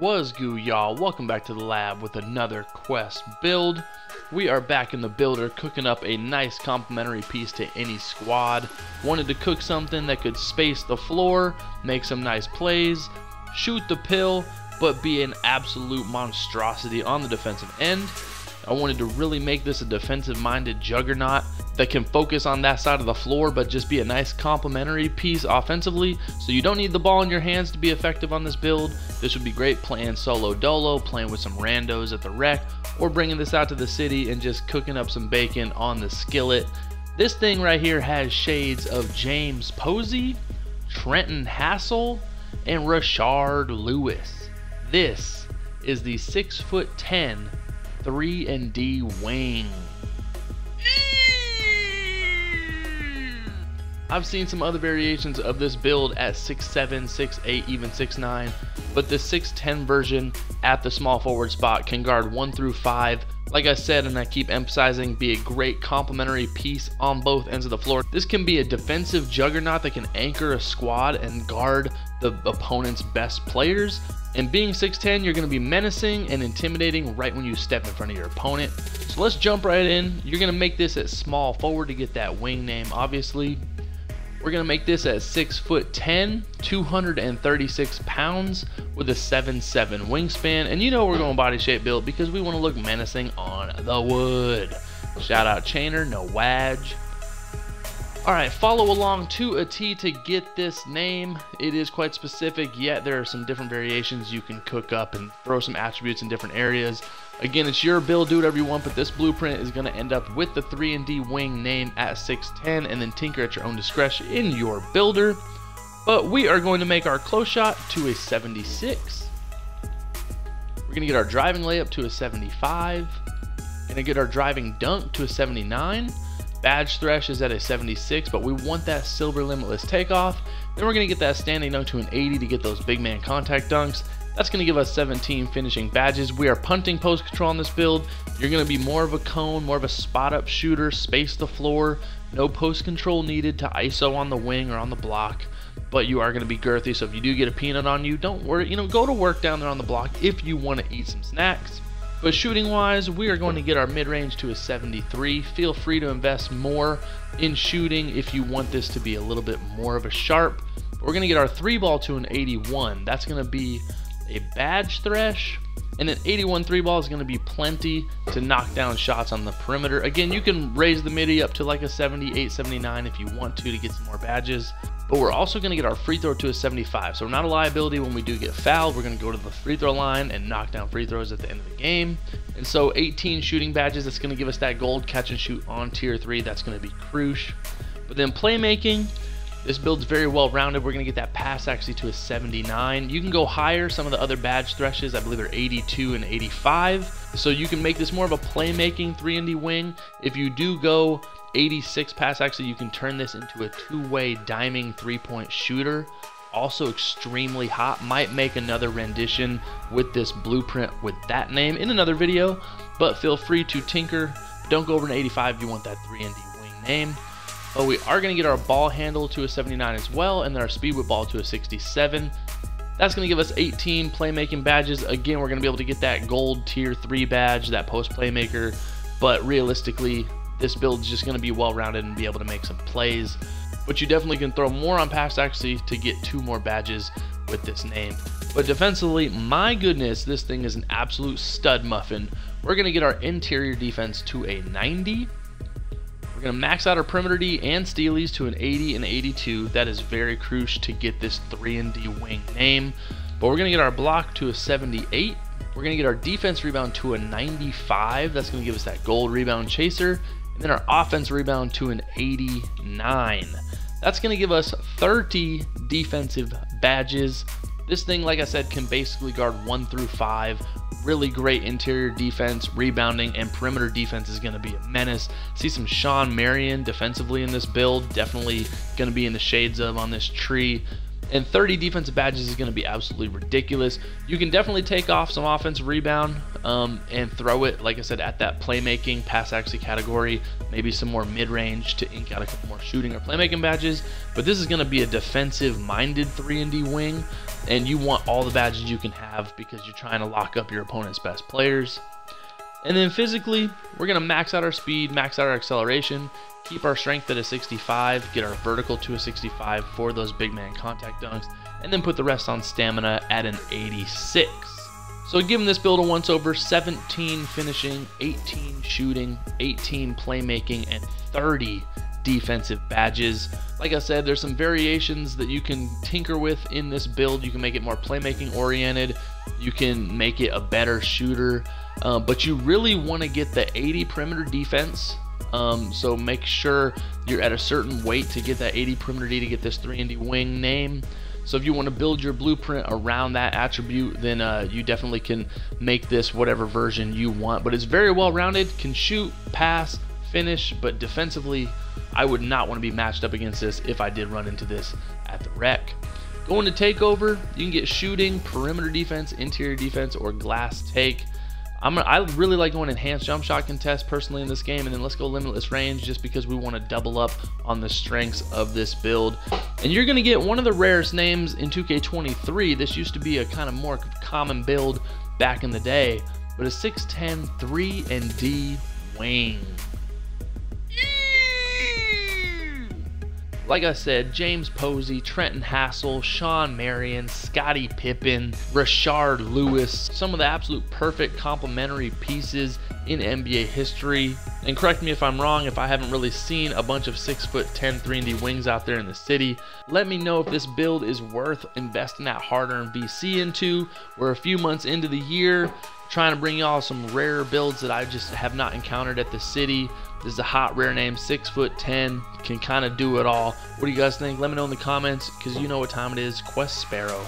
Was goo y'all, welcome back to the lab with another quest build. We are back in the builder cooking up a nice complimentary piece to any squad. Wanted to cook something that could space the floor, make some nice plays, shoot the pill, but be an absolute monstrosity on the defensive end. I wanted to really make this a defensive minded juggernaut that can focus on that side of the floor but just be a nice complementary piece offensively so you don't need the ball in your hands to be effective on this build. This would be great playing solo dolo, playing with some randos at the rec, or bringing this out to the city and just cooking up some bacon on the skillet. This thing right here has shades of James Posey, Trenton Hassell, and Rashard Lewis. This is the 6 foot 10 3 and D wing. I've seen some other variations of this build at 6'7", 6'8", even 6'9", but the 6'10 version at the small forward spot can guard 1 through 5. Like I said, and I keep emphasizing, be a great complementary piece on both ends of the floor. This can be a defensive juggernaut that can anchor a squad and guard the opponent's best players. And being 6'10, you're going to be menacing and intimidating right when you step in front of your opponent. So let's jump right in. You're going to make this at small forward to get that wing name, obviously. We're gonna make this at six foot 10, 236 pounds with a 7'7 wingspan. And you know we're going body shape build because we wanna look menacing on the wood. Shout out Chainer, no wadge. All right, follow along to a T to get this name. It is quite specific, yet there are some different variations you can cook up and throw some attributes in different areas. Again, it's your build, do whatever you want, but this blueprint is going to end up with the 3 and D wing name at 610 and then tinker at your own discretion in your builder. But we are going to make our close shot to a 76. We're going to get our driving layup to a 75. Going to get our driving dunk to a 79. Badge Thresh is at a 76, but we want that silver limitless takeoff. Then we're going to get that standing dunk to an 80 to get those big man contact dunks. That's going to give us 17 finishing badges. We are punting post control on this build. You're going to be more of a cone, more of a spot up shooter, space the floor. No post control needed to ISO on the wing or on the block. But you are going to be girthy, so if you do get a peanut on you, don't worry. You know, go to work down there on the block if you want to eat some snacks. But shooting wise, we are going to get our mid range to a 73. Feel free to invest more in shooting if you want this to be a little bit more of a sharp. But we're going to get our three ball to an 81. That's going to be a badge thresh, and an 81 three ball is going to be plenty to knock down shots on the perimeter. Again, you can raise the midi up to like a 78, 79 if you want to to get some more badges. But we're also going to get our free throw to a 75. So we're not a liability when we do get fouled. We're going to go to the free throw line and knock down free throws at the end of the game. And so 18 shooting badges, that's going to give us that gold catch and shoot on tier 3. That's going to be crucial. But then playmaking, this build's very well rounded. We're going to get that pass accuracy to a 79. You can go higher. Some of the other badge threshes, I believe they're 82 and 85. So you can make this more of a playmaking 3 and D wing. If you do go 86 pass accuracy, you can turn this into a two-way diming three-point shooter. Also extremely hot. Might make another rendition with this blueprint with that name in another video. But feel free to tinker. Don't go over an 85 if you want that 3 and D wing name. But we are going to get our ball handle to a 79 as well, and then our speed with ball to a 67. That's going to give us 18 playmaking badges. Again, we're going to be able to get that gold tier 3 badge, that post playmaker. But realistically, this build is just going to be well rounded and be able to make some plays. But you definitely can throw more on pass accuracy to get two more badges with this name. But defensively, my goodness, this thing is an absolute stud muffin. We're going to get our interior defense to a 90. We're going to max out our perimeter D and steelies to an 80 and 82. That is very crucial to get this 3 and D wing name. But we're going to get our block to a 78. We're going to get our defense rebound to a 95. That's going to give us that gold rebound chaser. And then our offense rebound to an 89. That's going to give us 30 defensive badges. This thing, like I said, can basically guard 1 through 5 really great interior defense, rebounding, and perimeter defense is going to be a menace. See some Shawn Marion defensively in this build, definitely going to be in the shades of on this tree. And 30 defensive badges is going to be absolutely ridiculous. You can definitely take off some offensive rebound um, and throw it, like I said, at that playmaking, pass accuracy category, maybe some more mid-range to ink out a couple more shooting or playmaking badges. But this is going to be a defensive-minded 3-and-D wing, and you want all the badges you can have because you're trying to lock up your opponent's best players. And then physically, we're to max out our speed, max out our acceleration, keep our strength at a 65, get our vertical to a 65 for those big man contact dunks, and then put the rest on stamina at an 86. So giving this build a once over 17 finishing, 18 shooting, 18 playmaking, and 30 defensive badges. Like I said, there's some variations that you can tinker with in this build. You can make it more playmaking oriented. You can make it a better shooter. Uh, but you really want to get the 80 perimeter defense. Um, so make sure you're at a certain weight to get that 80 perimeter D to get this 3 and D wing name. So if you want to build your blueprint around that attribute, then uh, you definitely can make this whatever version you want. But it's very well rounded, can shoot, pass, finish, but defensively, I would not want to be matched up against this if I did run into this at the rec. Going to takeover, you can get shooting, perimeter defense, interior defense, or glass take. I'm I really like going enhanced jump shot contest personally in this game, and then let's go limitless range just because we want to double up on the strengths of this build. And you're gonna get one of the rarest names in 2K23. This used to be a kind of more common build back in the day, but a 6'10 3 and D wing. Like I said, James Posey, Trenton Hassell, Shawn Marion, Scottie Pippen, Rashard Lewis, some of the absolute perfect complementary pieces in NBA history. And correct me if I'm wrong, if I haven't really seen a bunch of 6 foot 10 3D wings out there in the city. Let me know if this build is worth investing that hard-earned VC into. We're a few months into the year trying to bring y'all some rare builds that I just have not encountered at the city. This is a hot rare name, six foot ten, can kind of do it all. What do you guys think? Let me know in the comments because you know what time it is. Quest Sparrow.